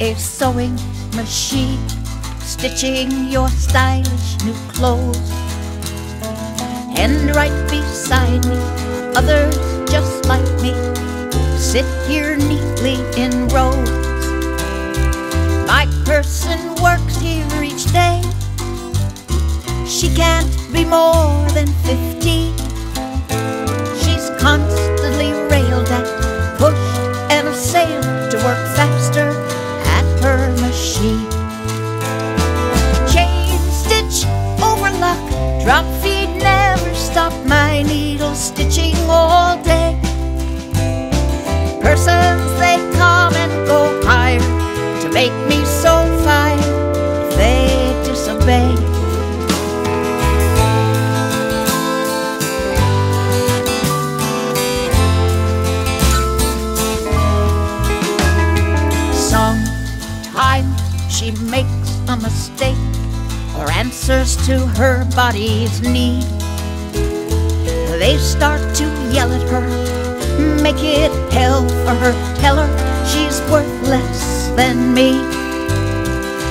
sewing machine, stitching your stylish new clothes. And right beside me, others just like me sit here neatly in rows. My person works here each day. She can't be more than 50. She's constantly mistake or answers to her body's need. They start to yell at her, make it hell for her, tell her she's worth less than me.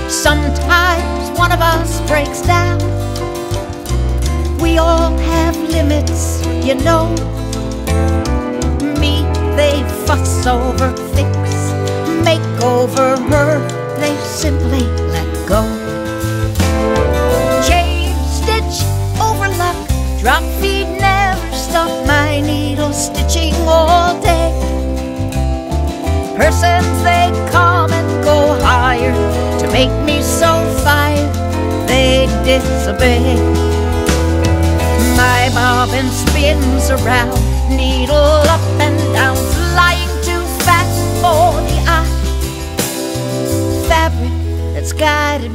Sometimes one of us breaks down. We all have limits, you know. Me, they fuss over, fix, make over her, they simply go. Chain stitch, overlock, drop feed, never stop my needle stitching all day. Persons they come and go higher to make me so fire they disobey. My bobbin spins around, needle up and down,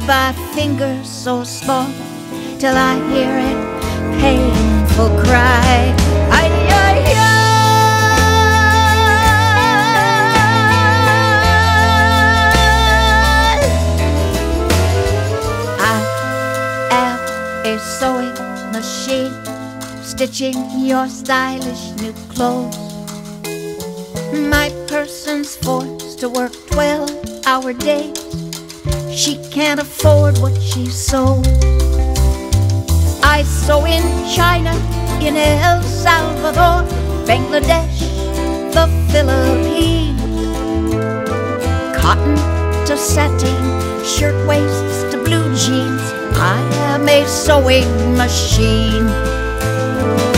by fingers so small, till I hear it painful cry. Ay. I am a sewing machine, stitching your stylish new clothes. My person's forced to work 12 hour days. She can't afford what she sold. I sew in China, in El Salvador, Bangladesh, the Philippines. Cotton to satin, shirtwaists to blue jeans. I am a sewing machine. I am a sewing machine.